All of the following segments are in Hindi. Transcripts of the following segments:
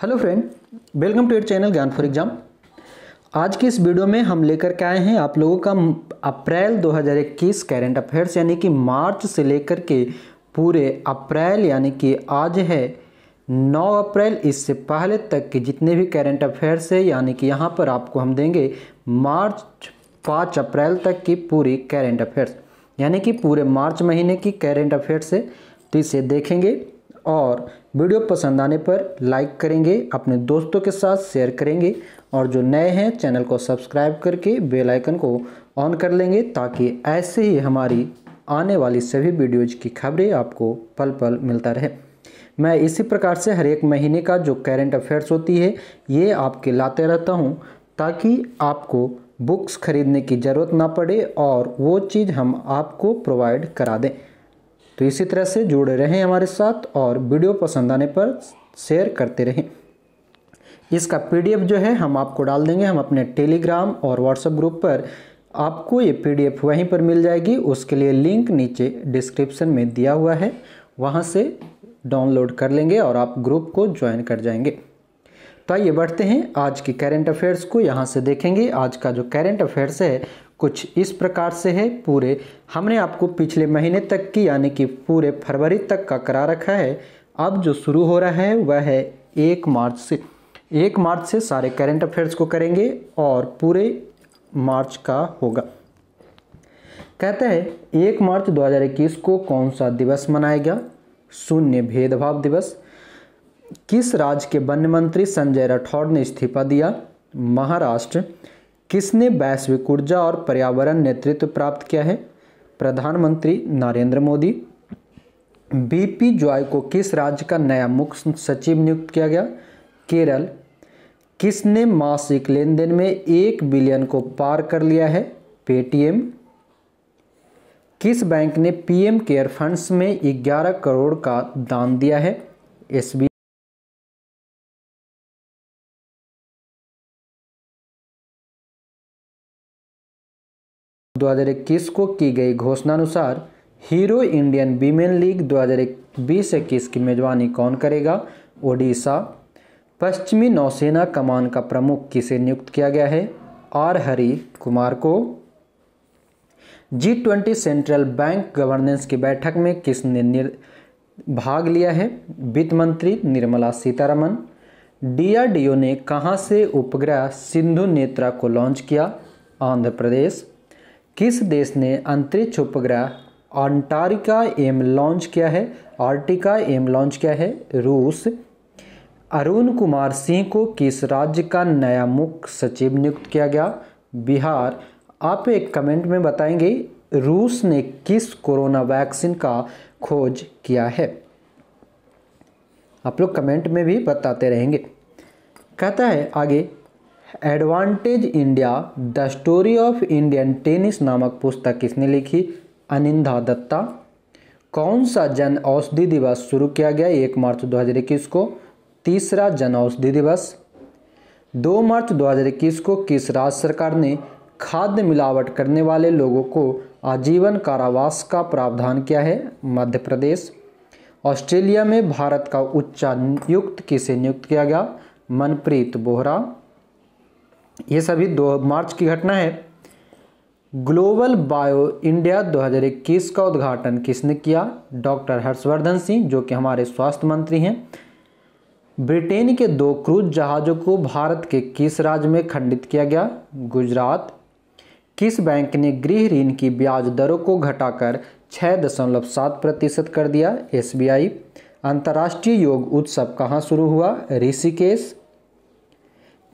Hello friend welcome to your channel Gyan for exam आज की इस वीडियो में हम लेकर के आए हैं आप लोगों का अप्रैल 2021 करेंट अफेयर्स यानी कि मार्च से लेकर के पूरे अप्रैल, यानी कि आज है 9 अप्रैल, इससे पहले तक के जितने भी करेंट अफेयर्स है, यानी कि यहाँ पर आपको हम देंगे मार्च 5 अप्रैल तक की पूरी करेंट अफेयर्स यानी कि पूरे मार्च महीने की करेंट अफेयर्स है तो इसे देखेंगे। और वीडियो पसंद आने पर लाइक करेंगे, अपने दोस्तों के साथ शेयर करेंगे और जो नए हैं, चैनल को सब्सक्राइब करके बेल आइकन को ऑन कर लेंगे ताकि ऐसे ही हमारी आने वाली सभी वीडियोज़ की खबरें आपको पल पल मिलता रहे। मैं इसी प्रकार से हर एक महीने का जो करेंट अफेयर्स होती है, ये आपके लाते रहता हूँ ताकि आपको बुक्स खरीदने की ज़रूरत ना पड़े और वो चीज़ हम आपको प्रोवाइड करा दें। तो इसी तरह से जुड़े रहें हमारे साथ और वीडियो पसंद आने पर शेयर करते रहें। इसका पीडीएफ जो है, हम आपको डाल देंगे। हम अपने टेलीग्राम और व्हाट्सएप ग्रुप पर आपको ये पीडीएफ वहीं पर मिल जाएगी। उसके लिए लिंक नीचे डिस्क्रिप्शन में दिया हुआ है। वहाँ से डाउनलोड कर लेंगे और आप ग्रुप को ज्वाइन कर जाएँगे। तो आइए बढ़ते हैं। आज की करेंट अफेयर्स को यहाँ से देखेंगे। आज का जो करेंट अफेयर्स है कुछ इस प्रकार से है। पूरे, हमने आपको पिछले महीने तक की, यानी कि पूरे फरवरी तक का करा रखा है। अब जो शुरू हो रहा है, वह है एक मार्च से। एक मार्च से सारे करेंट अफेयर्स को करेंगे और पूरे मार्च का होगा। कहता है, एक मार्च 2021 को कौन सा दिवस मनाया गया शून्य भेदभाव दिवस। किस राज्य के वन मंत्री संजय राठौड़ ने इस्तीफा दिया? महाराष्ट्र। किसने वैश्विक ऊर्जा और पर्यावरण नेतृत्व प्राप्त किया है? प्रधानमंत्री नरेंद्र मोदी। बीपी जॉय को किस राज्य का नया मुख्य सचिव नियुक्त किया गया? केरल। किसने मासिक लेन देन में एक बिलियन को पार कर लिया है? पेटीएम। किस बैंक ने पीएम केयर फंड्स में 11 करोड़ का दान दिया है? एसबी। 2021 को की गई घोषणा अनुसार हीरो इंडियन वीमेन लीग 2020-21 की मेजबानी कौन करेगा? ओडिशा। पश्चिमी नौसेना कमान का प्रमुख किसे नियुक्त किया गया है? आर. हरि कुमार को। G twenty central bank governance की बैठक में किसने भाग लिया है? वित्त मंत्री निर्मला सीतारमन डीआरडीओ ने कहाँ से उपग्रह सिंधु नेत्रा को लॉन्च किया? आंध्र प्रदेश। किस देश ने अंतरिक्ष उपग्रह अंटारिका एम लॉन्च किया है? आर्टिका एम लॉन्च किया है? रूस। अरुण कुमार सिंह को किस राज्य का नया मुख्य सचिव नियुक्त किया गया? बिहार। आप एक कमेंट में बताएँगे, रूस ने किस कोरोना वैक्सीन का खोज किया है? आप लोग कमेंट में भी बताते रहेंगे। कहता है आगे advantage India, the story of Indian tennis नामक पुस्तक किसने लिखी? अनिंदा दत्ता। कौन सा जन औषधि दिवस शुरू किया गया एक मार्च 2021 को? तीसरा जन औषधि दिवस। दो मार्च 2021 को किस राज्य सरकार ने खाद्य मिलावट करने वाले लोगों को आजीवन कारावास का प्रावधान किया है? मध्य प्रदेश। ऑस्ट्रेलिया में भारत का उच्चायुक्त किसे नियुक्त किया गया? मनप्रीत बोहरा। ये सभी दो मार्च की घटना है। ग्लोबल बायो इंडिया 2021 का उद्घाटन किसने किया? डॉक्टर हर्षवर्धन सिंह, जो कि हमारे स्वास्थ्य मंत्री हैं। ब्रिटेन के दो क्रूज जहाज़ों को भारत के किस राज्य में खंडित किया गया? गुजरात। किस बैंक ने गृह ऋण की ब्याज दरों को घटाकर छः दशमलव सात प्रतिशत कर दिया? एस अंतर्राष्ट्रीय योग उत्सव कहाँ शुरू हुआ? ऋषिकेश।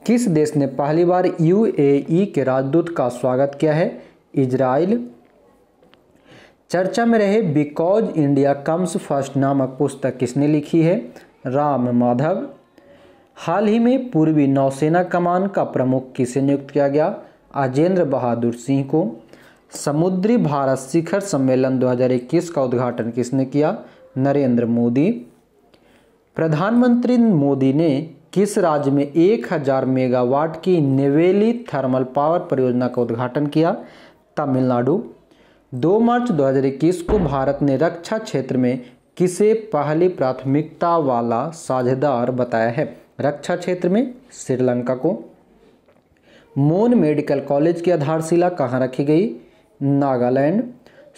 किस देश ने पहली बार यूएई के राजदूत का स्वागत किया है? इजराइल। चर्चा में रहे बिकॉज़ इंडिया कम्स फ़र्स्ट नामक पुस्तक किसने लिखी है? राम माधव। हाल ही में पूर्वी नौसेना कमान का प्रमुख किसे नियुक्त किया गया? अजेंद्र बहादुर सिंह को। समुद्री भारत शिखर सम्मेलन 2021 का उद्घाटन किसने किया? नरेंद्र मोदी। प्रधानमंत्री मोदी ने किस राज्य में 1000 मेगावाट की नेवेली थर्मल पावर परियोजना का उद्घाटन किया? तमिलनाडु। 2 मार्च 2021 को भारत ने रक्षा क्षेत्र में किसे पहली प्राथमिकता वाला साझेदार बताया है? रक्षा क्षेत्र में श्रीलंका को। मोन मेडिकल कॉलेज की आधारशिला कहाँ रखी गई? नागालैंड।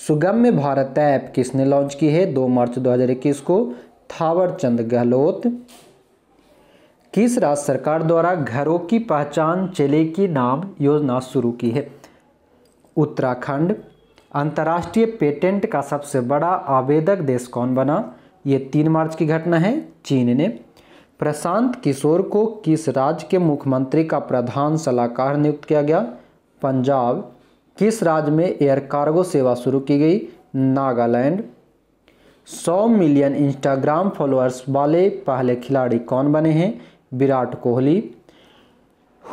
सुगम्य भारत ऐप किसने लॉन्च की है? 2 मार्च 2021 को। थावर चंद गहलोत। किस राज्य सरकार द्वारा घरों की पहचान चले की नाम योजना शुरू की है? उत्तराखंड, अंतर्राष्ट्रीय पेटेंट का सबसे बड़ा आवेदक देश कौन बना? ये तीन मार्च की घटना है, चीन ने। प्रशांत किशोर को किस राज्य के मुख्यमंत्री का प्रधान सलाहकार नियुक्त किया गया? पंजाब, किस राज्य में एयर कार्गो सेवा शुरू की गई? नागालैंड। 100 मिलियन इंस्टाग्राम फॉलोअर्स वाले पहले खिलाड़ी कौन बने हैं? विराट कोहली।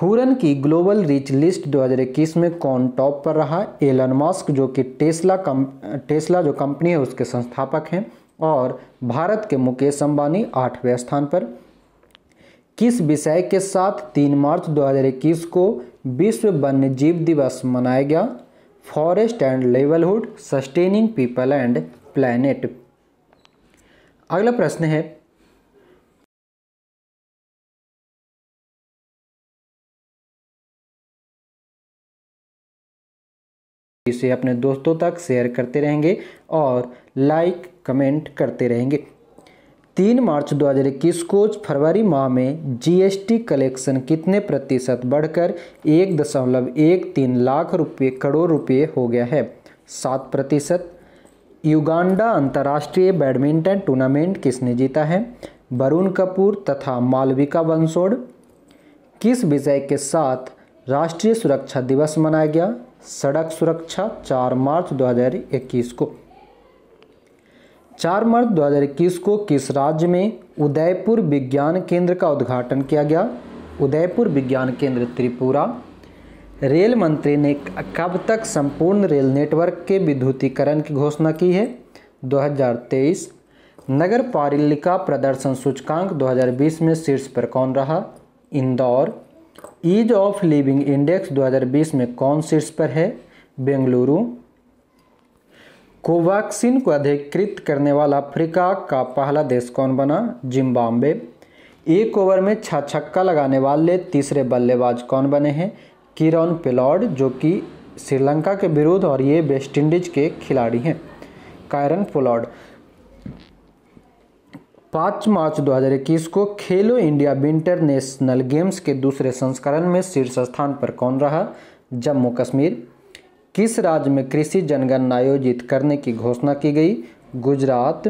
हुरन की ग्लोबल रीच लिस्ट 2021 में कौन टॉप पर रहा? एलन मस्क, जो कि टेस्ला कम, टेस्ला जो कंपनी है, उसके संस्थापक हैं। और भारत के मुकेश अंबानी आठवें स्थान पर। किस विषय के साथ 3 मार्च 2021 को विश्व वन्य जीव दिवस मनाया गया? Forest and livelihood, sustaining people and planet. अगला प्रश्न है इसे अपने दोस्तों तक शेयर करते रहेंगे और लाइक कमेंट करते रहेंगे। तीन मार्च 2021 को फरवरी माह में जीएसटी कलेक्शन कितने प्रतिशत बढ़कर एक दशमलव एक तीन लाख रुपये, करोड़ रुपये हो गया है? सात प्रतिशत। युगांडा अंतर्राष्ट्रीय बैडमिंटन टूर्नामेंट किसने जीता है? वरुण कपूर तथा मालविका बंसोड़ किस विषय के साथ राष्ट्रीय सुरक्षा दिवस मनाया गया? सड़क सुरक्षा 4 मार्च 2021 को। 4 मार्च 2021 को किस राज्य में उदयपुर विज्ञान केंद्र का उद्घाटन किया गया? उदयपुर विज्ञान केंद्र, त्रिपुरा। रेल मंत्री ने कब तक संपूर्ण रेल नेटवर्क के विद्युतीकरण की घोषणा की है? 2023 नगर पालिका प्रदर्शन सूचकांक 2020 में शीर्ष पर कौन रहा? Indore. Ease of living index 2020 में कौन शीर्ष पर है? बेंगलुरु। कोवैक्सीन को अधिकृत करने वाला अफ्रीका का पहला देश कौन बना? जिम्बाब्वे। एक ओवर में छह छक्का लगाने वाले तीसरे बल्लेबाज कौन बने हैं? किरण पिलॉड जो कि श्रीलंका के विरुद्ध और ये वेस्ट इंडीज के खिलाड़ी हैं। कायरन पोलॉड पाँच मार्च 2021 को खेलो इंडिया विंटर नेशनल गेम्स के दूसरे संस्करण में शीर्ष स्थान पर कौन रहा? जम्मू कश्मीर। किस राज्य में कृषि जनगणना आयोजित करने की घोषणा की गई? गुजरात।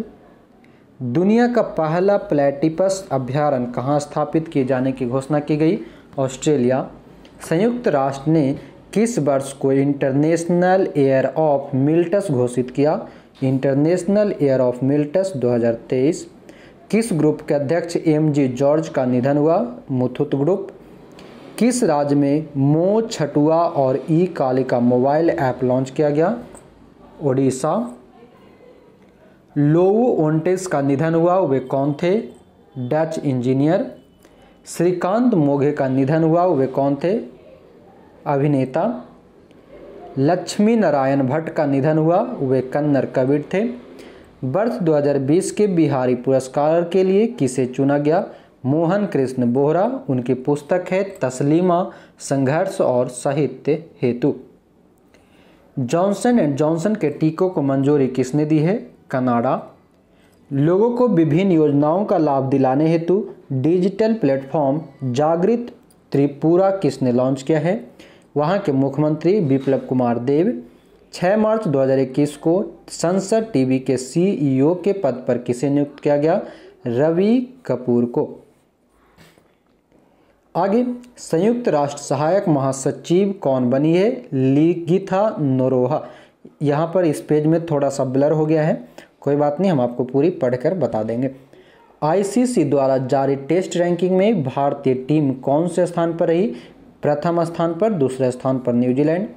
दुनिया का पहला प्लेटिपस अभ्यारण्य कहाँ स्थापित किए जाने की घोषणा की गई? ऑस्ट्रेलिया। संयुक्त राष्ट्र ने किस वर्ष को इंटरनेशनल एयर ऑफ़ मिल्टस घोषित किया? इंटरनेशनल एयर ऑफ़ मिल्टस 2023 किस ग्रुप के अध्यक्ष एम जी जॉर्ज का निधन हुआ? मुथुत ग्रुप। किस राज्य में मो छटुआ और e Kalika mobile app launch किया गया? ओडिशा। लोवो ओंटेस का निधन हुआ, वे कौन थे? Dutch engineer. श्रीकांत मोघे का निधन हुआ, वे कौन थे? अभिनेता। लक्ष्मी नारायण भट्ट का निधन हुआ, वे कन्नड़ कबीर थे। वर्ष 2020 के बिहारी पुरस्कार के लिए किसे चुना गया? मोहन कृष्ण बोहरा, उनकी पुस्तक है तस्लीमा, संघर्ष और साहित्य हेतु। जॉनसन एंड जॉनसन के टीकों को मंजूरी किसने दी है? कनाडा। लोगों को विभिन्न योजनाओं का लाभ दिलाने हेतु डिजिटल प्लेटफॉर्म जागृत त्रिपुरा किसने लॉन्च किया है? वहाँ के मुख्यमंत्री विप्लव कुमार देव 6 मार्च 2021 को संसद टीवी के सीईओ के पद पर किसे नियुक्त किया गया? रवि कपूर को। आगे, संयुक्त राष्ट्र सहायक महासचिव कौन बनी है? लिगिथा नोरोहा। यहाँ पर इस पेज में थोड़ा सा ब्लर हो गया है। कोई बात नहीं, हम आपको पूरी पढ़कर बता देंगे। आईसीसी द्वारा जारी टेस्ट रैंकिंग में भारतीय टीम कौन से स्थान पर रही? प्रथम स्थान पर, दूसरे स्थान पर New Zealand.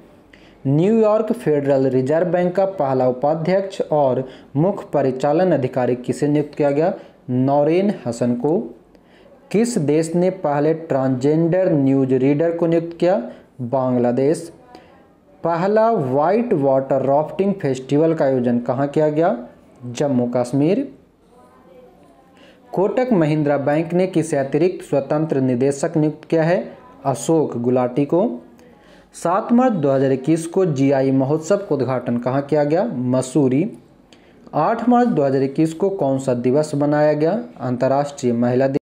New York federal reserve bank का पहला उपाध्यक्ष और मुख्य परिचालन अधिकारी किसे नियुक्त किया गया? नौरेन हसन को। किस देश ने पहले ट्रांसजेंडर न्यूज़ रीडर को नियुक्त किया? बांग्लादेश। पहला वाइट वाटर राफ्टिंग फेस्टिवल का आयोजन कहाँ किया गया? जम्मू कश्मीर। कोटक महिंद्रा बैंक ने किसे अतिरिक्त स्वतंत्र निदेशक नियुक्त किया है? अशोक गुलाटी को। सात मार्च 2021 को जीआई महोत्सव का उद्घाटन कहाँ किया गया? मसूरी। 8 मार्च 2021 को कौन सा दिवस मनाया गया? अंतर्राष्ट्रीय महिला दिवस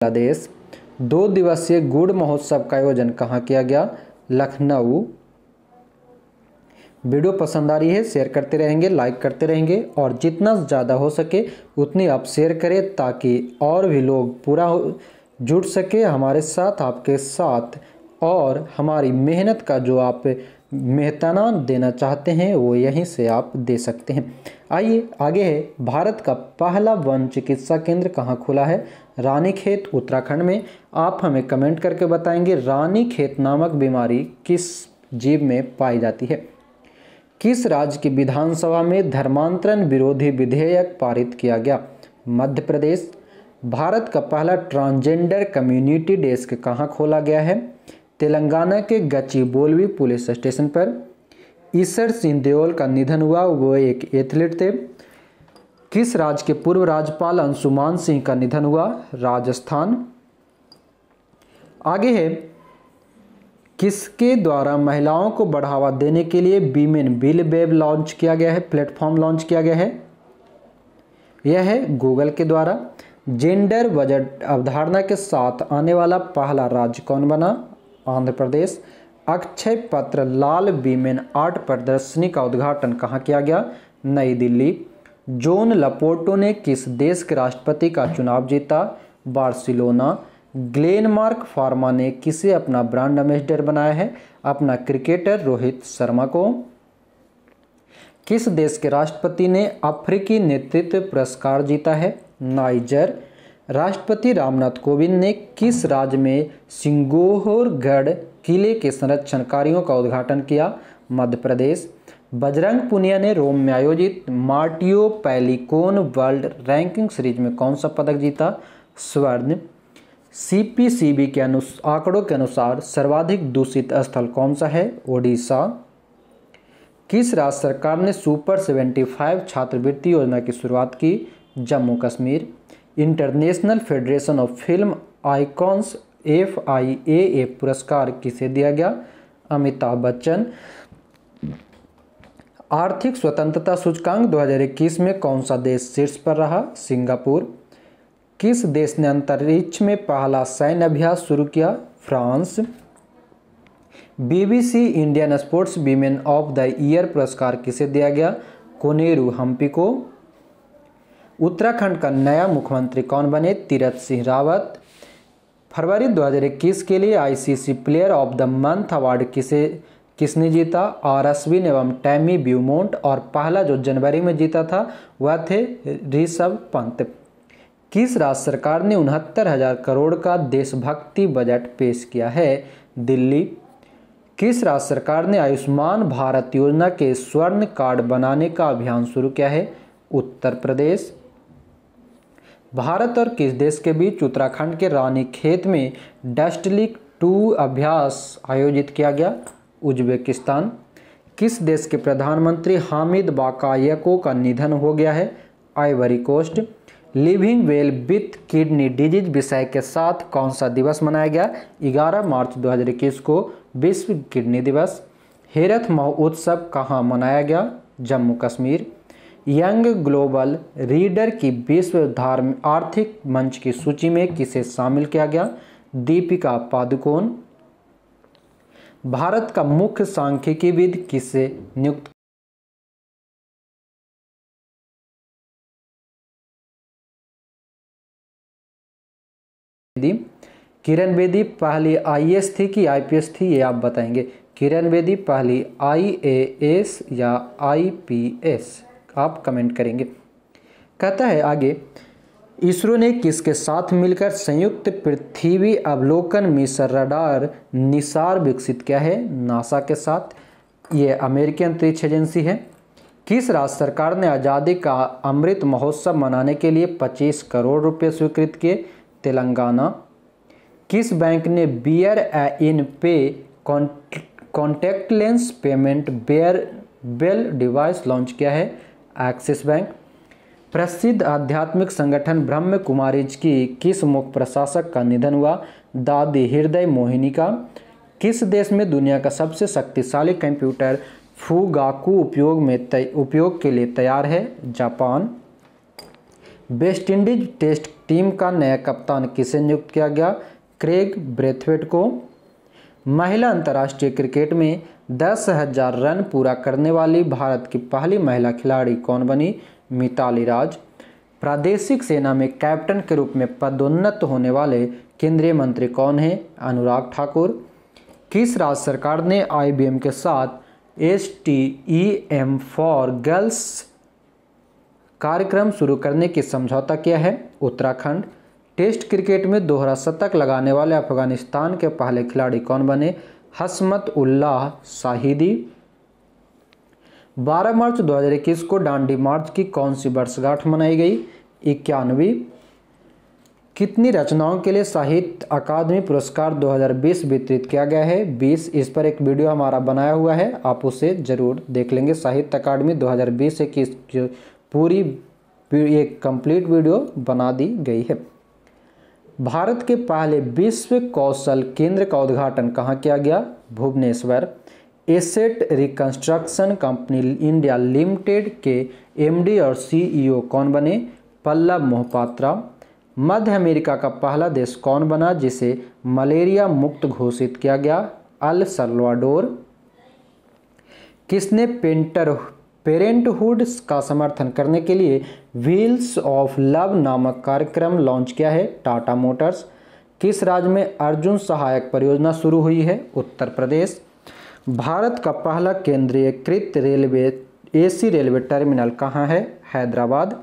बांग्लादेश। दो दिवसीय गुड़ महोत्सव का आयोजन कहाँ किया गया? लखनऊ। वीडियो पसंद आ रही है शेयर करते रहेंगे लाइक करते रहेंगे और जितना ज़्यादा हो सके उतनी आप शेयर करें ताकि और भी लोग पूरा जुड़ सके हमारे साथ, आपके साथ और हमारी मेहनत का जो आप मेहताना देना चाहते हैं, वो यहीं से आप दे सकते हैं। आइए, आगे है, भारत का पहला वन चिकित्सा केंद्र कहाँ खुला है? रानीखेत, उत्तराखंड में। आप हमें कमेंट करके बताएँगे, रानीखेत नामक बीमारी किस जीव में पाई जाती है? किस राज्य की विधानसभा में धर्मांतरण विरोधी विधेयक पारित किया गया? मध्य प्रदेश। भारत का पहला ट्रांसजेंडर कम्युनिटी डेस्क कहाँ खोला गया है? तेलंगाना के गच्चीबोलवी पुलिस स्टेशन पर। ईसर सिंह देओल का निधन हुआ, वो एक एथलीट थे। किस राज्य के पूर्व राज्यपाल अंशुमान सिंह का निधन हुआ? राजस्थान। आगे है किसके द्वारा महिलाओं को बढ़ावा देने के लिए बीमेन बिल वेब लॉन्च किया गया है, प्लेटफॉर्म लॉन्च किया गया है? यह है गूगल के द्वारा। जेंडर बजट अवधारणा के साथ आने वाला पहला राज्य कौन बना? आंध्र प्रदेश। अक्षय पत्र लाल बीमेन आर्ट प्रदर्शनी का उद्घाटन कहाँ किया गया? नई दिल्ली। जोन लपोर्टो ने किस देश के राष्ट्रपति का चुनाव जीता? बार्सिलोना। ग्लेनमार्क फार्मा ने किसे अपना ब्रांड एम्बेसडर बनाया है? अपना क्रिकेटर रोहित शर्मा को। किस देश के राष्ट्रपति ने अफ्रीकी नेतृत्व पुरस्कार जीता है? नाइजर। राष्ट्रपति रामनाथ कोविंद ने किस राज्य में सिंगोहरगढ़ किले के संरक्षण कार्यों का उद्घाटन किया? मध्य प्रदेश। बजरंग पुनिया ने रोम में आयोजित Matteo Pellicone world ranking series में कौन सा पदक जीता? स्वर्ण। सीपीसीबी के अनुसार आंकड़ों के अनुसार सर्वाधिक दूषित स्थल कौन सा है? ओडिशा। किस राज्य सरकार ने सुपर 75 छात्रवृत्ति योजना की शुरुआत की? Jammu Kashmir. International federation of film icons, F I A A पुरस्कार किसे दिया गया? अमिताभ बच्चन। आर्थिक स्वतंत्रता सूचकांक 2021 में कौन सा देश शीर्ष पर रहा? सिंगापुर। किस देश ने अंतरिक्ष में पहला सैन्य अभ्यास शुरू किया? France. BBC Indian sports women of the year पुरस्कार किसे दिया गया? कोनेरू हम्पी को। उत्तराखंड का नया मुख्यमंत्री कौन बने? तीरथ सिंह रावत। फरवरी 2021 के लिए ICC player of the month award किसे, किसने जीता? आर अश्विन एवं टैमी ब्यूमोंट और पहला जो जनवरी में जीता था, वह थे ऋषभ पंत। किस राज्य सरकार ने उनहत्तर हज़ार करोड़ का देशभक्ति बजट पेश किया है? दिल्ली। किस राज्य सरकार ने आयुष्मान भारत योजना के स्वर्ण कार्ड बनाने का अभियान शुरू किया है? उत्तर प्रदेश। भारत और किस देश के बीच उत्तराखंड के रानी खेत में डस्टलिक टू अभ्यास आयोजित किया गया? उज्बेकिस्तान। किस देश के प्रधानमंत्री हामिद बाकायको का निधन हो गया है? Ivory Coast. Living well with kidney disease विषय के साथ कौन सा दिवस मनाया गया? 11 मार्च 2021 को विश्व किडनी दिवस। हेरथ महोत्सव कहाँ मनाया गया? Jammu Kashmir. Young global leader की विश्व धार्मिक आर्थिक मंच की सूची में किसे शामिल किया गया? दीपिका पादुकोण। भारत का मुख्य सांख्यिकीविद किसे नियुक्त किरण बेदी पहली आईएएस थी कि आईपीएस थी ये आप बताएँगे। किरण बेदी पहली आईएएस या आईपीएस आप कमेंट करेंगे। कहता है आगे, इसरो ने किसके साथ मिलकर संयुक्त पृथ्वी अवलोकन मिशन रडार निसार विकसित किया है? नासा के साथ। ये अमेरिकी अंतरिक्ष एजेंसी है। किस राज्य सरकार ने आज़ादी का अमृत महोत्सव मनाने के लिए 25 करोड़ रुपए स्वीकृत किए? तेलंगाना। किस बैंक ने wear n pay contactless payment wearable device launch किया है? एक्सिस बैंक प्रसिद्ध आध्यात्मिक संगठन ब्रह्म कुमारीज की किस मुख्य प्रशासक का निधन हुआ? दादी हृदय मोहिनी का। किस देश में दुनिया का सबसे शक्तिशाली कंप्यूटर फूगाकू उपयोग में उपयोग के लिए तैयार है? Japan. West Indies test team का नया कप्तान किसे नियुक्त किया गया? क्रेग ब्रेथवेट को। महिला अंतर्राष्ट्रीय क्रिकेट में दस हज़ार रन पूरा करने वाली भारत की पहली महिला खिलाड़ी कौन बनी? मिताली राज। प्रादेशिक सेना में कैप्टन के रूप में पदोन्नत होने वाले केंद्रीय मंत्री कौन हैं? अनुराग ठाकुर। किस राज्य सरकार ने आईबीएम के साथ S T E M for girls कार्यक्रम शुरू करने की समझौता किया है। उत्तराखंड टेस्ट क्रिकेट में दोहरा शतक लगाने वाले अफ़गानिस्तान के पहले खिलाड़ी कौन बने? हसमत उल्लाह शाहिदी 12 मार्च 2021 को डांडी मार्च की कौन सी वर्षगांठ मनाई गई? इक्यानवी। कितनी रचनाओं के लिए साहित्य अकादमी पुरस्कार 2020 वितरित किया गया है? 20 इस पर एक वीडियो हमारा बनाया हुआ है। आप उसे ज़रूर देख लेंगे। साहित्य अकादमी 2020 से किस पूरी एक कंप्लीट वीडियो बना दी गई है। भारत के पहले विश्व कौशल केंद्र का उद्घाटन कहाँ किया गया? Bhubaneswar. Asset reconstruction company India limited के एमडी और सीईओ कौन बने? पल्लव मोहपात्रा। मध्य अमेरिका का पहला देश कौन बना, जिसे मलेरिया मुक्त घोषित किया गया? El Salvador. किसने पेंटर पेरेंटहुड का समर्थन करने के लिए व्हील्स ऑफ़ लव नामक कार्यक्रम लॉन्च किया है टाटा मोटर्स किस राज्य में अर्जुन सहायक परियोजना शुरू हुई है? उत्तर प्रदेश। भारत का पहला केंद्रीयकृत रेलवे, एसी रेलवे टर्मिनल कहाँ है? हैदराबाद।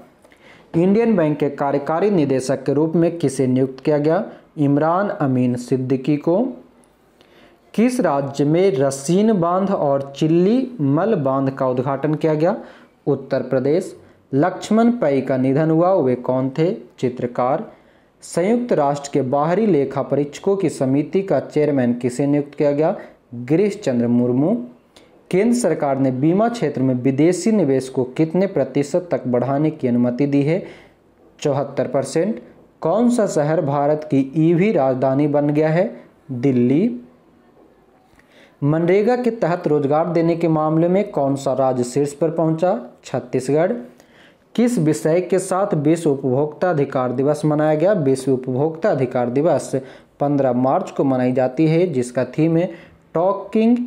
इंडियन बैंक के कार्यकारी निदेशक के रूप में किसे नियुक्त किया गया? इमरान अमीन सिद्दीकी को। किस राज्य में रसीन बाँध और चिल्ली मल बाँध का उद्घाटन किया गया? उत्तर प्रदेश। लक्ष्मण पई का निधन हुआ, वे कौन थे? चित्रकार। संयुक्त राष्ट्र के बाहरी लेखा परीक्षकों की समिति का चेयरमैन किसे नियुक्त किया गया? गिरीश चंद्र मुर्मू। केंद्र सरकार ने बीमा क्षेत्र में विदेशी निवेश को कितने प्रतिशत तक बढ़ाने की अनुमति दी है? चौहत्तर परसेंट। कौन सा शहर भारत की ईवी राजधानी बन गया है? दिल्ली। मनरेगा के तहत रोज़गार देने के मामले में कौन सा राज्य शीर्ष पर पहुँचा? छत्तीसगढ़। किस विषय के साथ विश्व उपभोक्ता अधिकार दिवस मनाया गया? विश्व उपभोक्ता अधिकार दिवस 15 मार्च को मनाई जाती है, जिसका थीम है talking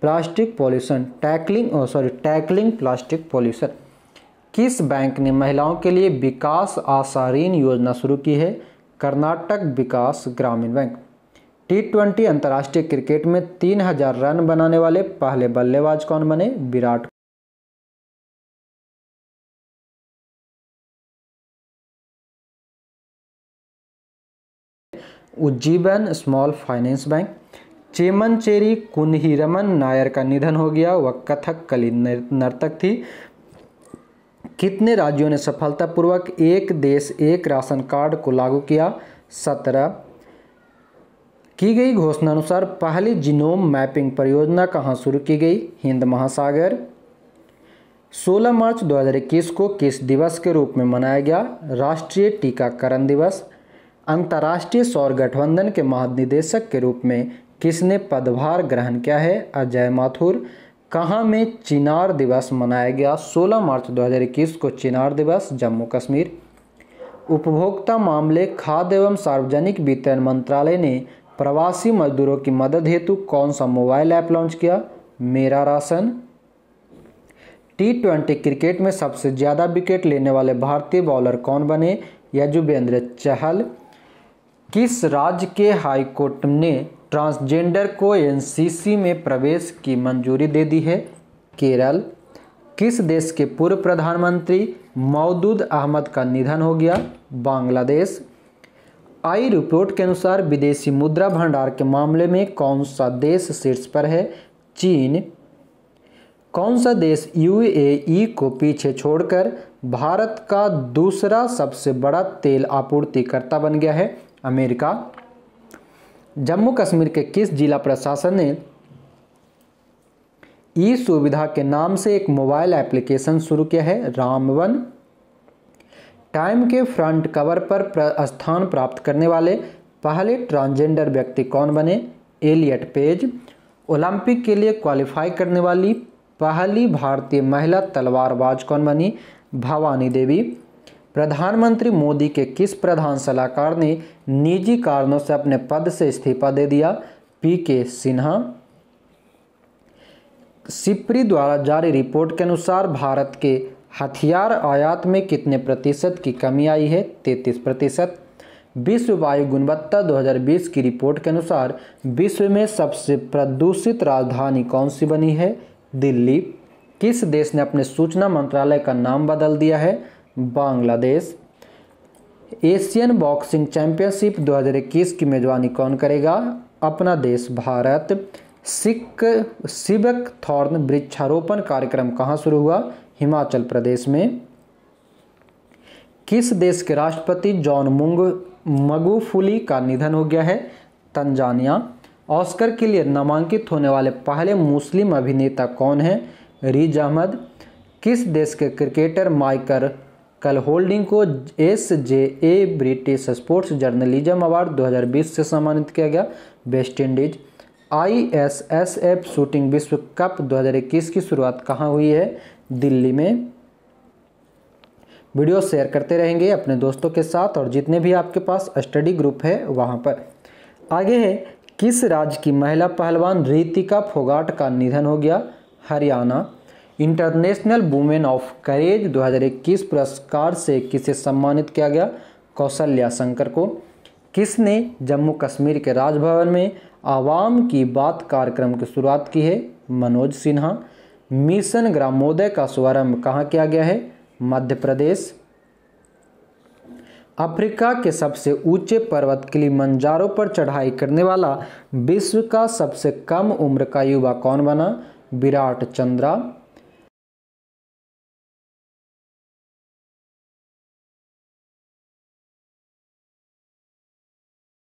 plastic pollution, tackling sorry tackling plastic pollution. किस बैंक ने महिलाओं के लिए विकास आशा ऋण योजना शुरू की है? Karnataka Vikas Grameena bank. T twenty अंतर्राष्ट्रीय क्रिकेट में तीन हज़ार रन बनाने वाले पहले बल्लेबाज कौन बने? Virat Ujjivan small finance bank Cheman Chemancheri Kunhiraman Nair का निधन हो गया, वह कथक कली नर्तक थी। कितने राज्यों ने सफलतापूर्वक एक देश एक राशन कार्ड को लागू किया? सत्रह की गई घोषणा अनुसार पहली जीनोम मैपिंग परियोजना कहाँ शुरू की गई? हिंद महासागर। 16 मार्च 2021 को किस दिवस के रूप में मनाया गया? राष्ट्रीय टीकाकरण दिवस। अंतर्राष्ट्रीय सौर गठबंधन के महानिदेशक के रूप में किसने पदभार ग्रहण किया है? अजय माथुर। कहाँ में चिनार दिवस मनाया गया? 16 मार्च 2021 को चिनार दिवस, जम्मू कश्मीर। उपभोक्ता मामले, खाद्य एवं सार्वजनिक वितरण मंत्रालय ने प्रवासी मजदूरों की मदद हेतु कौन सा मोबाइल ऐप लॉन्च किया? मेरा राशन। टी ट्वेंटी क्रिकेट में सबसे ज़्यादा विकेट लेने वाले भारतीय बॉलर कौन बने? यजुवेंद्र चहल। किस राज्य के हाईकोर्ट ने ट्रांसजेंडर को एनसीसी में प्रवेश की मंजूरी दे दी है? केरल। किस देश के पूर्व प्रधानमंत्री मौदूद अहमद का निधन हो गया? बांग्लादेश। आई रिपोर्ट के अनुसार विदेशी मुद्रा भंडार के मामले में कौन सा देश शीर्ष पर है? चीन। कौन सा देश यूएई को पीछे छोड़कर भारत का दूसरा सबसे बड़ा तेल आपूर्तिकर्ता बन गया है? अमेरिका। जम्मू कश्मीर के किस जिला प्रशासन ने ई सुविधा के नाम से एक मोबाइल एप्लीकेशन शुरू किया है? रामवन। टाइम के फ्रंट कवर पर स्थान प्राप्त करने वाले पहले ट्रांसजेंडर व्यक्ति कौन बने? Elliott page. ओलंपिक के लिए क्वालिफाई करने वाली पहली भारतीय महिला तलवारबाज कौन बनी? भवानी देवी। प्रधानमंत्री मोदी के किस प्रधान सलाहकार ने निजी कारणों से अपने पद से इस्तीफा दे दिया? पी के सिन्हा। सिप्री द्वारा जारी रिपोर्ट के अनुसार भारत के हथियार आयात में कितने प्रतिशत की कमी आई है? तैतीस प्रतिशत। विश्व वायु गुणवत्ता 2020 की रिपोर्ट के अनुसार विश्व में सबसे प्रदूषित राजधानी कौन सी बनी है? दिल्ली। किस देश ने अपने सूचना मंत्रालय का नाम बदल दिया है? बांग्लादेश। एशियन बॉक्सिंग चैंपियनशिप 2021 की मेजबानी कौन करेगा? अपना देश भारत। सिक सिबक थॉर्न वृक्षारोपण कार्यक्रम कहाँ शुरू हुआ? हिमाचल प्रदेश में। किस देश के राष्ट्रपति जॉन मुंग मगुफुली का निधन हो गया है? तंजानिया। ऑस्कर के लिए नामांकित होने वाले पहले मुस्लिम अभिनेता कौन है? रिज अहमद। किस देश के क्रिकेटर माइकर कल होल्डिंग को S J A British sports journalism award 2020 से सम्मानित किया गया? West Indies. I S S F shooting विश्व कप 2021 की शुरुआत कहाँ हुई है? दिल्ली में। वीडियो शेयर करते रहेंगे अपने दोस्तों के साथ और जितने भी आपके पास स्टडी ग्रुप है, वहाँ पर। आगे है, किस राज्य की महिला पहलवान रीतिका फोगाट का निधन हो गया? Haryana. International women of courage 2021 पुरस्कार से किसे सम्मानित किया गया? कौशल्या शंकर को। किसने जम्मू कश्मीर के राजभवन में आवाम की बात कार्यक्रम की शुरुआत की है? मनोज सिन्हा। मिशन ग्रामोदय का शुभारंभ कहाँ किया गया है? मध्य प्रदेश। अफ्रीका के सबसे ऊँचे पर्वत किलिमंजारो पर चढ़ाई करने वाला विश्व का सबसे कम उम्र का युवा कौन बना? विराट चंद्रा।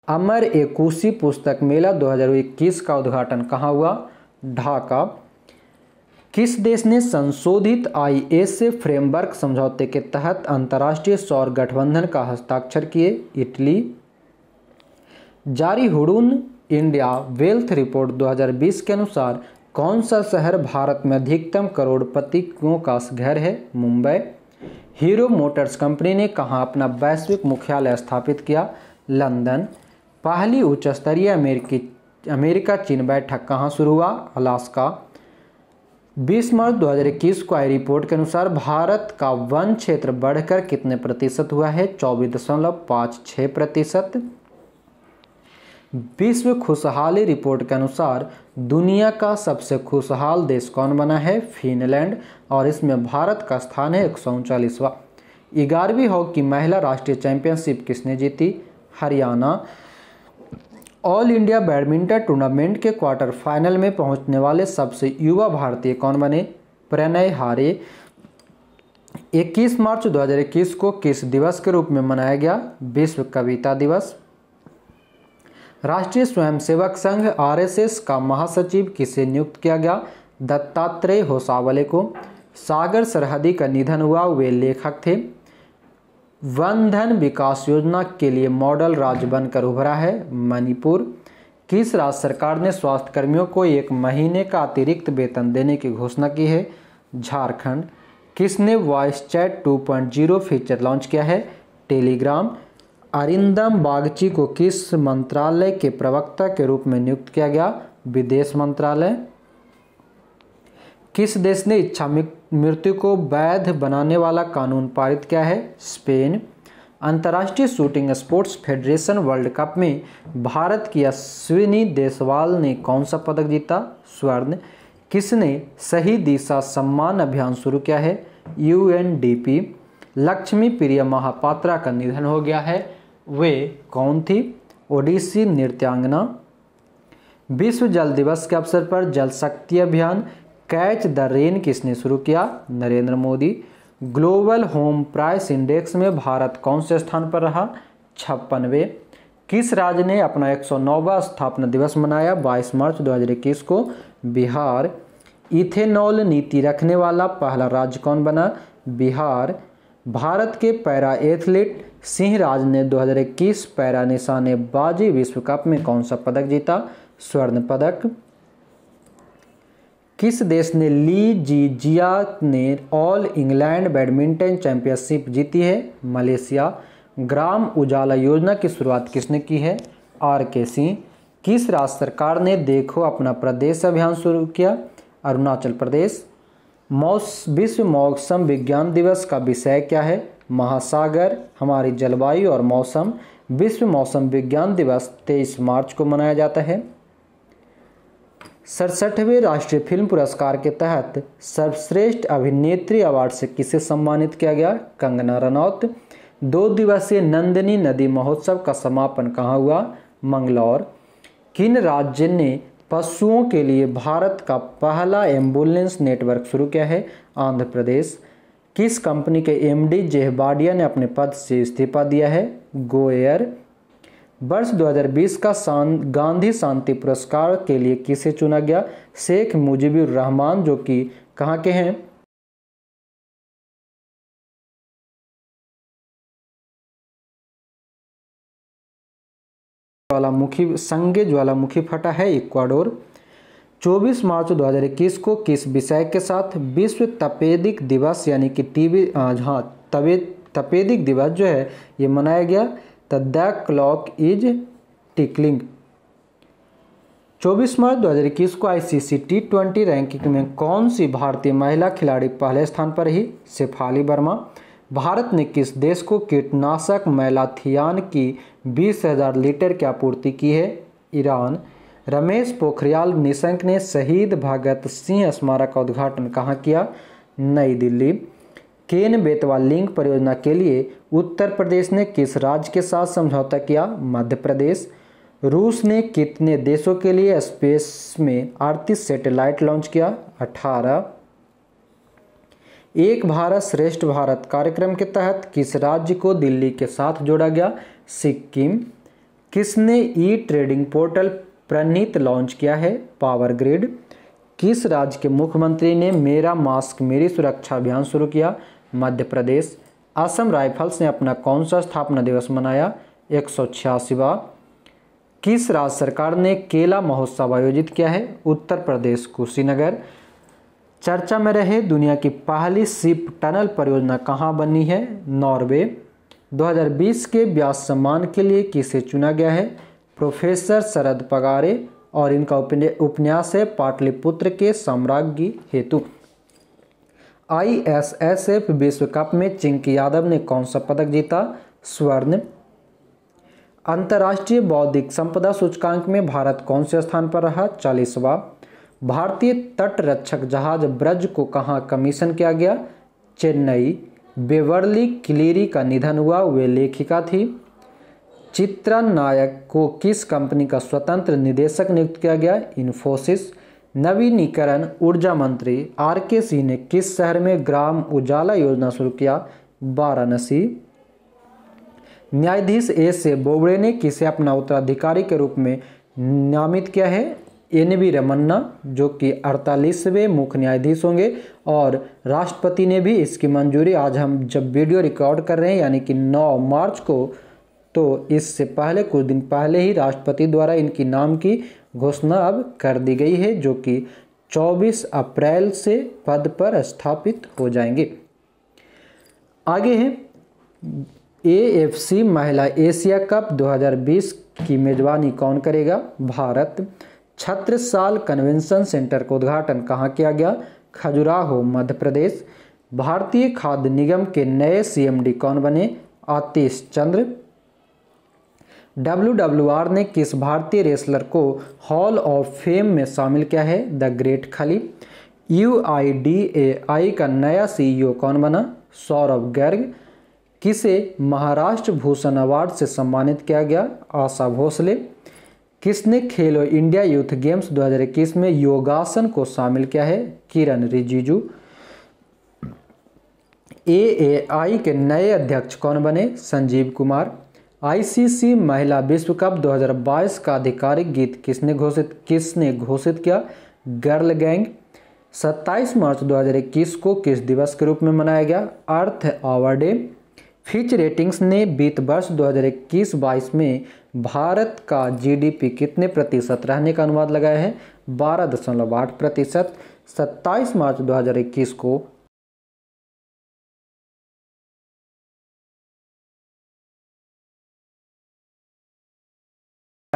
अमर एकुशी पुस्तक मेला 2021 का उद्घाटन कहाँ हुआ? ढाका। किस देश ने संशोधित आईएस फ्रेमवर्क समझौते के तहत अंतर्राष्ट्रीय सौर गठबंधन का हस्ताक्षर किए? इटली। जारी हुडून, इंडिया वेल्थ रिपोर्ट 2020 के अनुसार कौन सा शहर भारत में अधिकतम करोड़पतियों का घर है? मुंबई। हीरो मोटर्स कंपनी ने कहाँ अपना वैश्विक मुख्यालय स्थापित किया? लंदन। पहली उच्च स्तरीय अमेरिकी अमेरिका चीन बैठक कहाँ शुरू हुआ? अलास्का। 20 मार्च 2021 को आई रिपोर्ट के अनुसार भारत का वन क्षेत्र बढ़कर कितने प्रतिशत हुआ है? चौबीस दशमलव पाँच छः प्रतिशत। विश्व खुशहाली रिपोर्ट के अनुसार दुनिया का सबसे खुशहाल देश कौन बना है? फिनलैंड, और इसमें भारत का स्थान है एक सौ उनचालीसवा। ग्यारहवीं हॉकी महिला राष्ट्रीय चैंपियनशिप किसने जीती? Haryana. All India badminton tournament के क्वार्टर फाइनल में पहुँचने वाले सबसे युवा भारतीय कौन बने? प्रणय हारे। 21 मार्च 2021 को किस दिवस के रूप में मनाया गया? विश्व कविता दिवस। राष्ट्रीय स्वयंसेवक संघ आरएसएस का महासचिव किसे नियुक्त किया गया? दत्तात्रेय होसावले को। सागर सरहदी का निधन हुआ, वे लेखक थे। वन धन विकास योजना के लिए मॉडल राज्य बनकर उभरा है मणिपुर। किस राज्य सरकार ने स्वास्थ्य कर्मियों को एक महीने का अतिरिक्त वेतन देने की घोषणा की है? झारखंड। किसने वॉइस चैट 2.0 फीचर लॉन्च किया है? टेलीग्राम। अरिंदम बागची को किस मंत्रालय के प्रवक्ता के रूप में नियुक्त किया गया? विदेश मंत्रालय। किस देश ने इच्छा मृत्यु को वैध बनाने वाला कानून पारित किया है? स्पेन। अंतर्राष्ट्रीय shooting sports federation world cup में भारत की अश्विनी देसवाल ने कौन सा पदक जीता? स्वर्ण। किसने सही दिशा सम्मान अभियान शुरू किया है? यूएनडीपी लक्ष्मी प्रिय महापात्रा का निधन हो गया है। वे कौन थी? ओडिसी नृत्यांगना। विश्व जल दिवस के अवसर पर जल शक्ति अभियान कैच द रेन किसने शुरू किया? Narendra Modi. Global home price index में भारत कौन से स्थान पर रहा? छप्पनवे। किस राज्य ने अपना एक सौ स्थापना दिवस मनाया? 22 मार्च 2021 को। बिहार। इथेनॉल नीति रखने वाला पहला राज्य कौन बना? बिहार। भारत के पैरा एथलीट सिंह राज ने 2021 पैरा निशानेबाजी विश्व कप में कौन सा पदक जीता? स्वर्ण पदक। किस देश ने ली जी जिया ने ऑल इंग्लैंड बैडमिंटन चैंपियनशिप जीती है? मलेशिया। ग्राम उजाला योजना की शुरुआत किसने की है? आर के सिंह। किस राज्य सरकार ने देखो अपना प्रदेश अभियान शुरू किया? अरुणाचल प्रदेश। मौस, विश्व मौसम विज्ञान दिवस का विषय क्या है? महासागर, हमारी जलवायु और मौसम। विश्व मौसम विज्ञान दिवस 23 मार्च को मनाया जाता है। सड़सठवें राष्ट्रीय फ़िल्म पुरस्कार के तहत सर्वश्रेष्ठ अभिनेत्री अवार्ड से किसे सम्मानित किया गया? कंगना रनौत। दो दिवसीय नंदिनी नदी महोत्सव का समापन कहाँ हुआ? मंगलौर। किन राज्य ने पशुओं के लिए भारत का पहला एंबुलेंस नेटवर्क शुरू किया है? आंध्र प्रदेश। किस कंपनी के एमडी जेहबाडिया ने अपने पद से इस्तीफा दिया है? गोएयर। वर्ष 2020 का गांधी शांति पुरस्कार के लिए किसे चुना गया? शेख मुजीबुर रहमान, जो कि कहाँ के हैं? ज्वालामुखी संगे ज्वालामुखी फटा है इक्वाडोर। 24 मार्च 2021 को किस विषय के साथ विश्व तपेदिक दिवस, यानी कि टीवी हाँ तपेदिक दिवस जो है, ये मनाया गया? द क्लॉक इज़ टिकलिंग 24 मार्च 2021 को आईसीसी टी ट्वेंटी रैंकिंग में कौन सी भारतीय महिला खिलाड़ी पहले स्थान पर रही? शेफाली वर्मा। भारत ने किस देश को कीटनाशक मैलाथियान की बीस हज़ार लीटर की आपूर्ति की है? ईरान। रमेश पोखरियाल निशंक ने शहीद भगत सिंह स्मारक का उद्घाटन कहाँ किया? नई दिल्ली। केन बेतवा लिंक परियोजना के लिए उत्तर प्रदेश ने किस राज्य के साथ समझौता किया? मध्य प्रदेश। रूस ने कितने देशों के लिए स्पेस में अड़तीस सैटेलाइट लॉन्च किया? अठारह। एक भारत श्रेष्ठ भारत कार्यक्रम के तहत किस राज्य को दिल्ली के साथ जोड़ा गया? सिक्किम। किसने e trading portal Pranit launch किया है? Power grid. किस राज्य के मुख्यमंत्री ने मेरा मास्क मेरी सुरक्षा अभियान शुरू किया? मध्य प्रदेश। असम राइफल्स ने अपना कौन सा स्थापना दिवस मनाया? एक सौ छियासीवा। किस राज्य सरकार ने केला महोत्सव आयोजित किया है? उत्तर प्रदेश कुशीनगर। चर्चा में रहे दुनिया की पहली शिप टनल परियोजना कहाँ बनी है? नॉर्वे। 2020 के व्यास सम्मान के लिए किसे चुना गया है? प्रोफेसर शरद पगारे और इनका उपन्यास है पाटलिपुत्र के साम्राज्ञी हेतु। आईएसएसएफ विश्व कप में चिंकी यादव ने कौन सा पदक जीता? स्वर्ण। अंतर्राष्ट्रीय बौद्धिक संपदा सूचकांक में भारत कौन से स्थान पर रहा? चालीसवा। भारतीय तट रक्षक जहाज़ ब्रज को कहाँ कमीशन किया गया? चेन्नई। बेवर्ली क्लीरी का निधन हुआ, वे लेखिका थी। चित्रा नायक को किस कंपनी का स्वतंत्र निदेशक नियुक्त किया गया? इन्फोसिस। नवीनीकरण ऊर्जा मंत्री आर के सिंह ने किस शहर में ग्राम उजाला योजना शुरू किया? वाराणसी। न्यायाधीश एस ए बोबड़े ने किसे अपना उत्तराधिकारी के रूप में नामित किया है? एन वी रमन्ना, जो कि अड़तालीसवें मुख्य न्यायाधीश होंगे, और राष्ट्रपति ने भी इसकी मंजूरी। आज हम जब वीडियो रिकॉर्ड कर रहे हैं, यानी कि 9 मार्च को तो इससे पहले, कुछ दिन पहले ही राष्ट्रपति द्वारा इनकी नाम की घोषणा अब कर दी गई है, जो कि 24 अप्रैल से पद पर स्थापित हो जाएँगे। आगे है एएफसी महिला एशिया कप 2020 की मेजबानी कौन करेगा? भारत। छत्रसाल कन्वेंशन सेंटर का उद्घाटन कहाँ किया गया? खजुराहो, मध्य प्रदेश। भारतीय खाद्य निगम के नए सीएमडी कौन बने? आतिश चंद्र। डब्ल्यू ने किस भारतीय रेसलर को हॉल ऑफ़ फेम में शामिल किया है? The great Khali U I D A I का नया सीईओ कौन बना? सौरभ गर्ग। किसे महाराष्ट्र भूषण अवार्ड से सम्मानित किया गया? आशा भोसले। किसने खेलो इंडिया यूथ गेम्स 2021 में योगासन को शामिल किया है? किरण रिजिजू। ए आई के नए अध्यक्ष कौन बने? संजीव कुमार। आईसीसी महिला विश्व कप 2022 का आधिकारिक गीत किसने घोषित किसने घोषित किया? Girl gang. 27 मार्च 2021 को किस दिवस के रूप में मनाया गया? Earth hour day Fitch ratings ने बीत वर्ष 2021-22 में भारत का जीडीपी कितने प्रतिशत रहने का अनुवाद लगाया है? बारह दशमलव आठ प्रतिशत। सत्ताईस मार्च 2021 को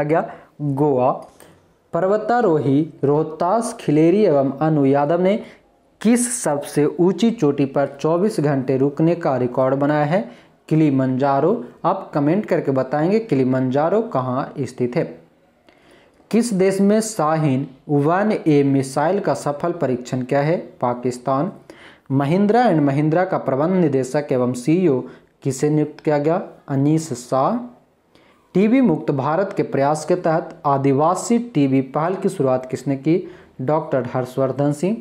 गया गोवा। पर्वतारोही रोहतास खिलेरी एवं अनु यादव ने किस सबसे ऊँची चोटी पर 24 घंटे रुकने का रिकॉर्ड बनाया है? किलीमंजारो। आप कमेंट करके बताएँगे किलीमंजारो कहाँ स्थित है। किस देश में शाहीन वन ए मिसाइल का सफल परीक्षण क्या है? पाकिस्तान। महिंद्रा एंड महिंद्रा का प्रबंध निदेशक एवं सीईओ किसे नियुक्त किया गया? अनीस शाह। टीबी मुक्त भारत के प्रयास के तहत आदिवासी टीबी पहल की शुरुआत किसने की? डॉक्टर हर्षवर्धन सिंह,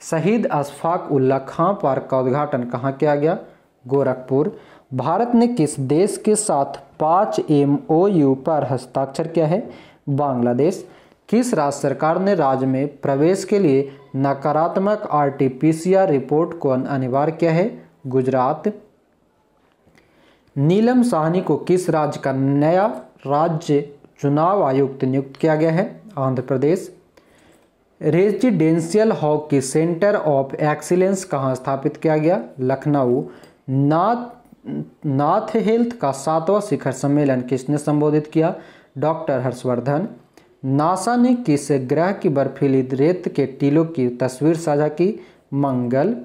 शहीद अशफाक उल्ला खां पार्क का उद्घाटन कहाँ किया गया? गोरखपुर। भारत ने किस देश के साथ पाँच एम पर हस्ताक्षर किया है? बांग्लादेश। किस राज्य सरकार ने राज्य में प्रवेश के लिए नकारात्मक आरटीपीसीआर रिपोर्ट को अनिवार्य किया है? गुजरात। नीलम साहनी को किस राज्य का नया राज्य चुनाव आयुक्त नियुक्त किया गया है? Andhra Pradesh. Residential hockey centre of excellence कहाँ स्थापित किया गया? लखनऊ। नाथ नाथ हेल्थ का सातवां शिखर सम्मेलन किसने संबोधित किया? डॉक्टर हर्षवर्धन। नासा ने किस ग्रह की बर्फीली रेत के टीलों की तस्वीर साझा की? मंगल।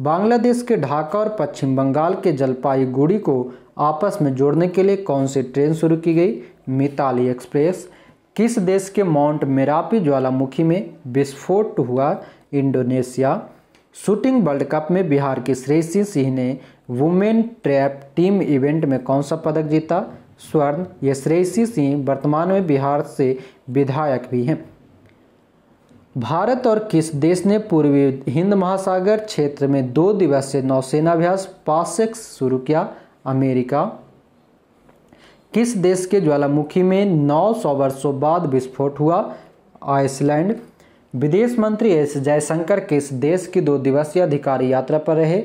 बांग्लादेश के ढाका और पश्चिम बंगाल के जलपाईगुड़ी को आपस में जोड़ने के लिए कौन सी ट्रेन शुरू की गई? मिताली एक्सप्रेस। किस देश के माउंट मेरापी ज्वालामुखी में विस्फोट हुआ? इंडोनेशिया। शूटिंग वर्ल्ड कप में बिहार की श्रेयसी सिंह ने वुमेन ट्रैप टीम इवेंट में कौन सा पदक जीता? स्वर्ण। ये श्रेयसी सिंह वर्तमान में बिहार से विधायक भी हैं। भारत और किस देश ने पूर्वी हिंद महासागर क्षेत्र में दो दिवसीय नौसेना अभ्यास पासेक्स शुरू किया? अमेरिका। किस देश के ज्वालामुखी में 900 वर्षों बाद विस्फोट हुआ? आइसलैंड। विदेश मंत्री एस जयशंकर किस देश की दो दिवसीय अधिकारी यात्रा पर रहे?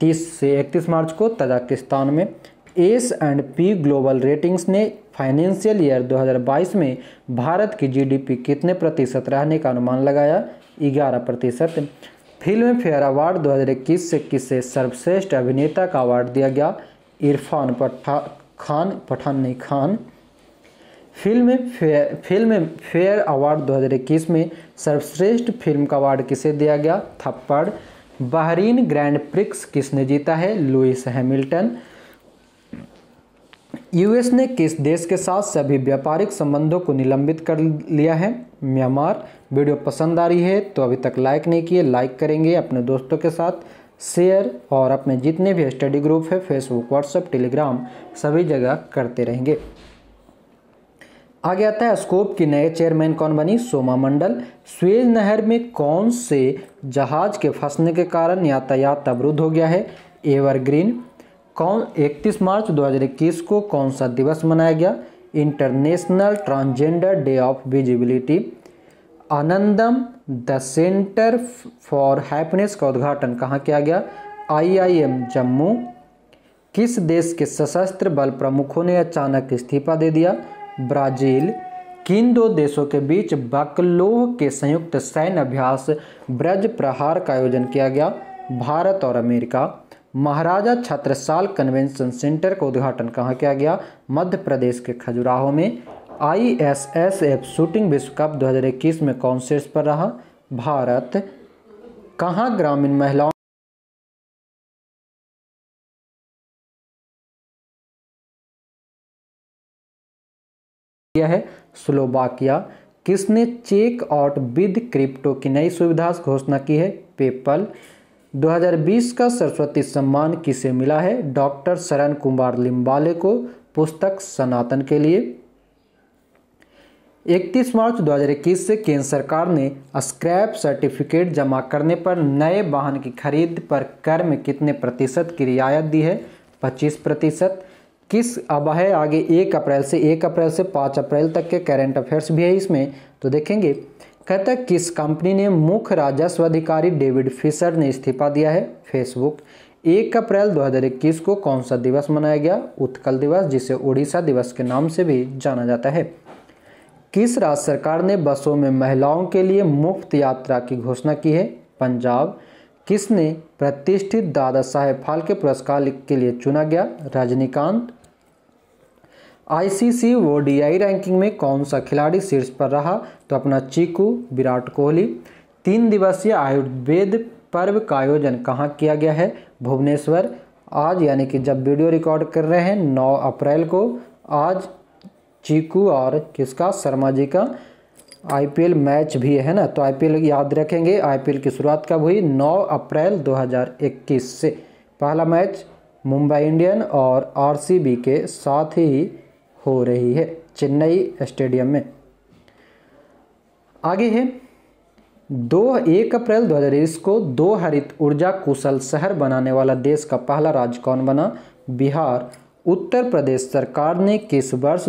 30 से 31 मार्च को तजाकिस्तान में। S and P global ratings ने फाइनेंशियल ईयर 2022 में भारत की जीडीपी कितने प्रतिशत रहने का अनुमान लगाया? 11 प्रतिशत। फ़िल्म फेयर अवार्ड 2021 से किसे सर्वश्रेष्ठ अभिनेता का अवार्ड दिया गया? इरफान पठा, खान, पठान नहीं Khan. Filmfare Filmfare award 2021 में सर्वश्रेष्ठ फ़िल्म का अवार्ड किसे दिया गया? थप्पड़। बहरीन ग्रैंड प्रिक्स किसने जीता है? Lewis Hamilton. यूएस ने किस देश के साथ सभी व्यापारिक संबंधों को निलंबित कर लिया है? म्यांमार। वीडियो पसंद आ रही है तो अभी तक लाइक नहीं किए, लाइक करेंगे अपने दोस्तों के साथ। शेयर और अपने जितने भी स्टडी ग्रुप है, फेसबुक, व्हाट्सएप, टेलीग्राम, सभी जगह करते रहेंगे। आगे आता है स्कोप की नए चेयरमैन कौन बनी? सोमा मंडल। स्वेज नहर में कौन से जहाज़ के फंसने के कारण यातायात अवरुद्ध हो गया है? एवरग्रीन। कौन 31 मार्च 2021 को कौन सा दिवस मनाया गया? International transgender day of visibility. Anandam, the centre for happiness का उद्घाटन कहाँ किया गया? आईआईएम, जम्मू। किस देश के सशस्त्र बल प्रमुखों ने अचानक इस्तीफा दे दिया? ब्राज़ील। किन दो देशों के बीच बकलोह के संयुक्त सैन्य अभ्यास ब्रज प्रहार का आयोजन किया गया? भारत और America. Maharaja Chhatrasal convention centre का उद्घाटन कहाँ किया गया? मध्य प्रदेश के खजुराहो में। I S S F shooting विश्व कप 2021 में कौन शीर्ष पर रहा? भारत। कहाँ ग्रामीण महिलाओं है? स्लोवाकिया। किसने चेक आउट विद क्रिप्टो की नई सुविधा घोषणा की है? पेपल। 2020 का सरस्वती सम्मान किसे मिला है? डॉक्टर शरण कुमार लिम्बाले को पुस्तक सनातन के लिए। 31 मार्च 2021 से केंद्र सरकार ने स्क्रैप सर्टिफिकेट जमा करने पर नए वाहन की खरीद पर कर में कितने प्रतिशत की रियायत दी है? 25 प्रतिशत। किस अब है? आगे एक अप्रैल से एक अप्रैल से पाँच अप्रैल तक के करेंट अफेयर्स भी है इसमें। तो देखेंगे। कहता किस कंपनी ने मुख्य राजस्व अधिकारी डेविड फिशर ने इस्तीफा दिया है। फेसबुक, एक अप्रैल 2021 को कौन सा दिवस मनाया गया? उत्कल दिवस, जिसे उड़ीसा दिवस के नाम से भी जाना जाता है। किस राज्य सरकार ने बसों में महिलाओं के लिए मुफ़्त यात्रा की घोषणा की है? पंजाब, किसने प्रतिष्ठित दादा साहेब फाल्के पुरस्कार के लिए चुना गया? रजनीकांत आईसीसी ओडीआई रैंकिंग में कौन सा खिलाड़ी शीर्ष पर रहा? तो अपना चीकू, विराट कोहली। तीन दिवसीय आयुर्वेद पर्व का आयोजन कहाँ किया गया है? भुवनेश्वर। आज यानी कि जब वीडियो रिकॉर्ड कर रहे हैं 9 अप्रैल को, आज चीकू और किसका? शर्मा जी का। आईपीएल मैच भी है ना? तो आईपीएल याद रखेंगे। आईपीएल की शुरुआत कब हुई? 9 अप्रैल 2021 से। पहला मैच मुंबई इंडियन और आरसीबी के साथ ही हो रही है चेन्नई स्टेडियम में। आगे है। दो एक अप्रैल 2020 को दो हरित ऊर्जा कुशल शहर बनाने वाला देश का पहला राज्य कौन बना? बिहार। उत्तर प्रदेश सरकार ने किस वर्ष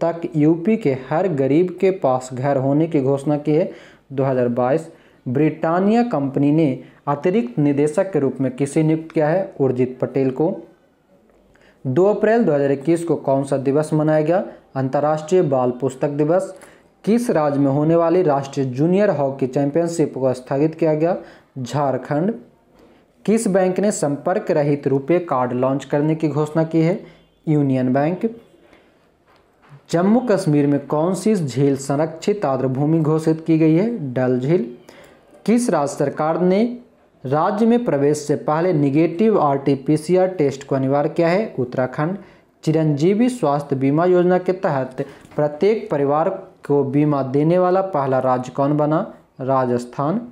तक यूपी के हर गरीब के पास घर होने की घोषणा की है? 2022 ब्रिटानिया कंपनी ने अतिरिक्त निदेशक के रूप में किसे नियुक्त किया है? उर्जित पटेल को। 2 अप्रैल 2021 को कौन सा दिवस मनाया गया? अंतर्राष्ट्रीय बाल पुस्तक दिवस। किस राज्य में होने वाली राष्ट्रीय जूनियर हॉकी चैंपियनशिप को स्थगित किया गया? झारखंड। किस बैंक ने संपर्क रहित रुपए कार्ड लॉन्च करने की घोषणा की है? Union bank. जम्मू कश्मीर में कौन सी झील संरक्षित आर्द्रभूमि घोषित की गई है? डल झील। किस राज्य सरकार ने राज्य में प्रवेश से पहले निगेटिव आर आरटीपीसीआर टेस्ट को अनिवार्य किया है। उत्तराखंड चिरंजीवी स्वास्थ्य बीमा योजना के तहत प्रत्येक परिवार को बीमा देने वाला पहला राज्य कौन बना? राजस्थान।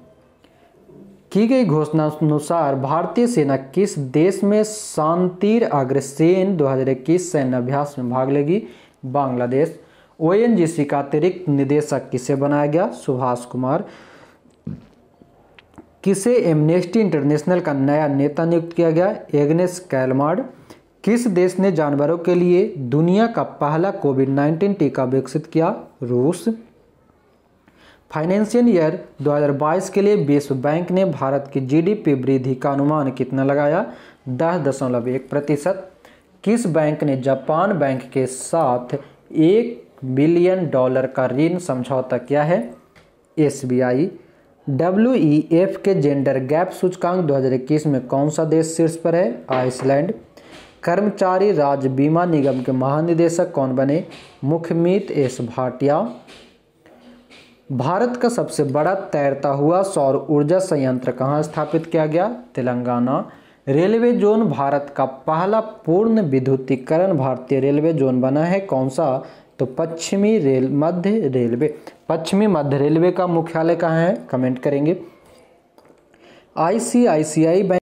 की गई घोषणा अनुसार भारतीय सेना किस देश में शांतिर अग्रसेन 2021 सैन्य अभ्यास में भाग लेगी? बांग्लादेश। ओएनजीसी का अतिरिक्त निदेशक किसे बनाया गया? सुभाष कुमार। किसे एमनेस्टी इंटरनेशनल का नया नेता नियुक्त किया गया? Agnes Callamard. किस देश ने जानवरों के लिए दुनिया का पहला कोविड 19 टीका विकसित किया? रूस। फाइनेंशियल ईयर 2022 के लिए विश्व बैंक ने भारत की जीडीपी वृद्धि का अनुमान कितना लगाया? दस दशमलव एक प्रतिशत। किस बैंक ने जापान बैंक के साथ एक बिलियन डॉलर का ऋण समझौता किया है? S B I W E F के जेंडर गैप सूचकांक 2021 में कौन सा देश शीर्ष पर है? आइसलैंड। कर्मचारी राज्य बीमा निगम के महानिदेशक कौन बने? मुखमीत एस भाटिया। भारत का सबसे बड़ा तैरता हुआ सौर ऊर्जा संयंत्र कहाँ स्थापित किया गया? तेलंगाना। रेलवे जोन भारत का पहला पूर्ण विद्युतीकरण भारतीय रेलवे जोन बना है। कौन सा? तो पश्चिमी रेल, मध्य रेलवे। पश्चिमी मध्य रेलवे का मुख्यालय कहाँ है? कमेंट करेंगे। आईसीआईसीआई बैंक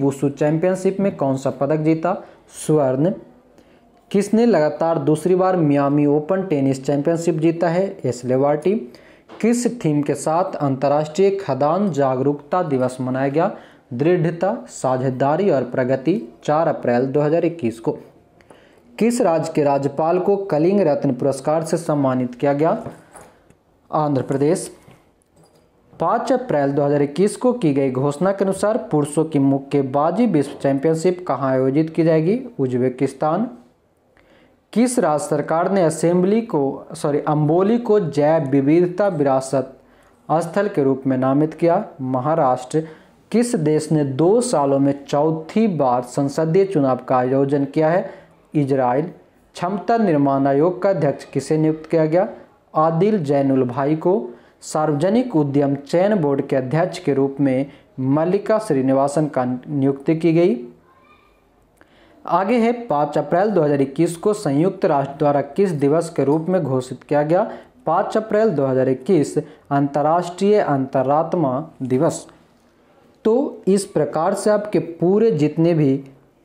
वुसु चैंपियनशिप में कौन सा पदक जीता? स्वर्ण। किसने लगातार दूसरी बार मियामी ओपन टेनिस चैंपियनशिप जीता है? एसलेवार्टी किस थीम के साथ अंतर्राष्ट्रीय खदान जागरूकता दिवस मनाया गया? दृढ़ता, साझेदारी और प्रगति 4 अप्रैल 2021 को। किस राज्य के राज्यपाल को कलिंग रत्न पुरस्कार से सम्मानित किया गया? आंध्र प्रदेश। पाँच अप्रैल 2021 को की गई घोषणा के अनुसार पुरुषों की मुक्केबाजी विश्व चैंपियनशिप कहाँ आयोजित की जाएगी? उज्बेकिस्तान किस राज्य सरकार ने असेंबली को सॉरी अम्बोली को जैव विविधता विरासत स्थल के रूप में नामित किया? महाराष्ट्र, किस देश ने दो सालों में चौथी बार संसदीय चुनाव का आयोजन किया है? इजराइल, क्षमता निर्माण आयोग का अध्यक्ष किसे नियुक्त किया गया? आदिल जैनुल भाई को सार्वजनिक उद्यम चयन बोर्ड के अध्यक्ष के रूप में मल्लिका श्रीनिवासन का नियुक्ति की गई। आगे है, पाँच अप्रैल 2021 को संयुक्त राष्ट्र द्वारा किस दिवस के रूप में घोषित किया गया? पाँच अप्रैल 2021 अंतर्राष्ट्रीय अंतरात्मा दिवस। तो इस प्रकार से आपके पूरे जितने भी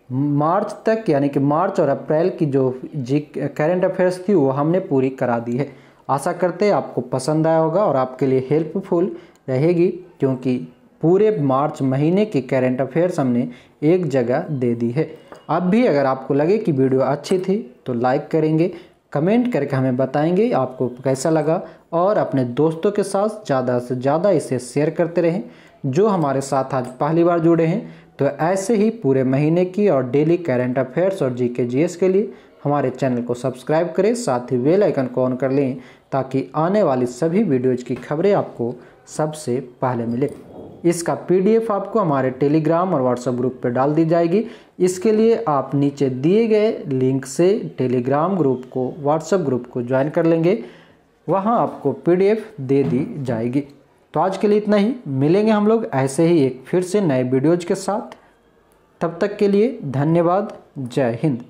मार्च तक, यानी कि मार्च और अप्रैल की जो जी करेंट अफेयर्स थी, वो हमने पूरी करा दी है। आशा करते हैं आपको पसंद आया होगा और आपके लिए हेल्पफुल रहेगी, क्योंकि पूरे मार्च महीने के करेंट अफेयर्स हमने एक जगह दे दी है। अब भी अगर आपको लगे कि वीडियो अच्छी थी तो लाइक करेंगे कमेंट करके हमें बताएँगे आपको कैसा लगा और अपने दोस्तों के साथ ज़्यादा से ज़्यादा इसे शेयर करते रहें। जो हमारे साथ आज पहली बार जुड़े हैं तो ऐसे ही पूरे महीने की और डेली करेंट अफेयर्स और जीके जीएस के लिए हमारे चैनल को सब्सक्राइब करें, साथ ही बेल आइकन को ऑन कर लें, ताकि आने वाली सभी वीडियोज़ की खबरें आपको सबसे पहले मिले। इसका पीडीएफ आपको हमारे टेलीग्राम और व्हाट्सएप ग्रुप पर डाल दी जाएगी। इसके लिए आप नीचे दिए गए लिंक से टेलीग्राम ग्रुप को, व्हाट्सएप ग्रुप को ज्वाइन कर लेंगे। वहाँ आपको पीडीएफ दे दी जाएगी। तो आज के लिए इतना ही। मिलेंगे हम लोग ऐसे ही एक फिर से नए वीडियोज़ के साथ। तब तक के लिए धन्यवाद। जय हिंद।